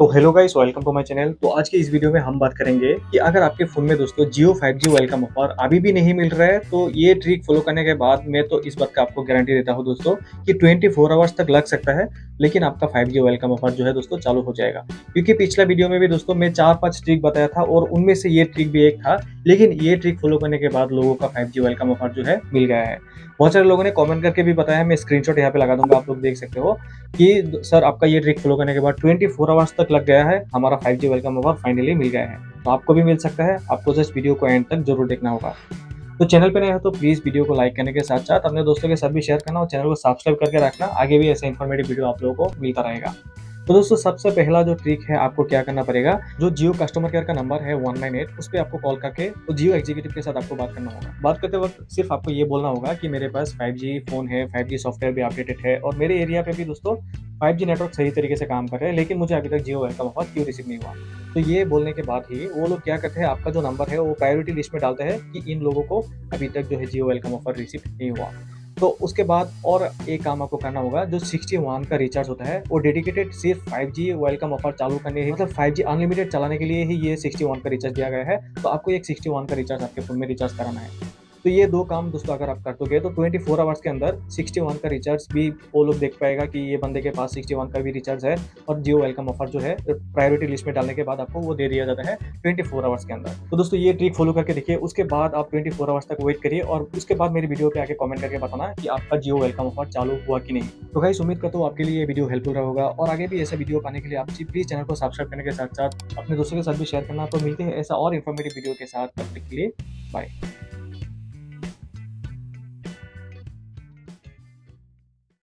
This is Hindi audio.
तो hello guys welcome to my channel तो आज के इस वीडियो में हम बात करेंगे कि अगर आपके फ़ोन में दोस्तों Jio five G welcome offer अभी भी नहीं मिल रहा है तो ये ट्रिक फॉलो करने के बाद मैं तो इस बात का आपको गारंटी देता हूँ दोस्तों कि 24 फोर आवर्स तक लग सकता है, लेकिन आपका 5G वेलकम ऑफ़र जो है दोस्तों चालू हो जाएगा। क्योंकि पिछला वीडियो में भी दोस्तों में चार पाँच ट्रिक बताया था और उनमें से ये ट्रिक भी एक था लेकिन ये ट्रिक फॉलो करने के बाद लोगों का फाइव जी वेलकम ऑफ़र जो है मिल गया है। बहुत सारे लोगों ने कमेंट करके भी बताया मैं स्क्रीनशॉट यहाँ पे लगा दूँगा, आप लोग देख सकते हो कि सर आपका ये ट्रिक फॉलो करने के बाद 24 फोर आवर्स तक लग गया है, हमारा 5G वेलकम ऑफ़र फाइनली मिल गया है। तो आपको भी मिल सकता है, आपको जस्ट वीडियो को एंड तक ज़रूर देखना होगा। तो चैनल पे नए हो तो प्लीज़ वीडियो को लाइक करने के साथ साथ अपने दोस्तों के साथ भी शेयर करना और चैनल को सब्सक्राइब करके रखना, आगे भी ऐसे इन्फॉर्मेटिव वीडियो आप लोगों को मिलता रहेगा। तो दोस्तों, सबसे पहला जो ट्रिक है, आपको क्या करना पड़ेगा? जो जियो कस्टमर केयर का नंबर है वन नाइन एट उस पर आपको कॉल करके तो जियो एग्जीक्यूटिव के साथ आपको बात करना होगा। बात करते वक्त सिर्फ़ आपको ये बोलना होगा कि मेरे पास 5G फ़ोन है 5G सॉफ्टवेयर भी अपडेटेड है और मेरे एरिया पे भी दोस्तों 5G नेटवर्क सही तरीके से काम कर रहे हैं, लेकिन मुझे अभी तक जियो वेलकम ऑफ़र क्यों रिसीव नहीं हुआ? तो ये बोलने के बाद ही वो लोग क्या करते हैं, आपका जो नंबर है वो प्रायोरिटी लिस्ट में डालते हैं कि इन लोगों को अभी तक जो है जियो वेलकम ऑफ़र रिसीव नहीं हुआ। तो उसके बाद और एक काम आपको करना होगा, जो 61 का रिचार्ज होता है, वो डेडिकेटेड सिर्फ़ फाइव जी वेलकम ऑफ़र चालू करने है। मतलब 5G अनलिमिटेड चलाने के लिए ही ये 61 का रिचार्ज दिया गया है। तो आपको एक 61 का रिचार्ज आपके फ़ोन में रिचार्ज कराना है। तो ये दो काम दोस्तों अगर आप कर दोगे तो 24 फोर आवर्स के अंदर 61 का रिचार्ज भी वो लोग देख पाएगा कि ये बंदे के पास 61 का भी रिचार्ज है और जियो वेलकम ऑफ़र जो है प्रायोरिटी लिस्ट में डालने के बाद आपको वो दे दिया जाता है 24 फोर आवर्स के अंदर। तो दोस्तों ये ट्रिक फॉलो करके देखिए, उसके बाद आप 24 फोर आवर्स तक वेट करिए और उसके बाद मेरी वीडियो पे आके कमेंट करके बताना कि आपका जियो वेलकम ऑफ़र चालू हुआ कि नहीं। तो भाई उम्मीद करता हूँ आपके लिए ये वीडियो हेल्पफुल होगा और आगे भी ऐसा वीडियो पाने के लिए आप प्लीज़ चैनल को सब्सक्राइब करने के साथ साथ अपने दोस्तों के साथ भी शेयर करना। तो मिलते हैं ऐसा और इन्फॉर्मेटिव वीडियो के साथ, तब तक के लिए बाय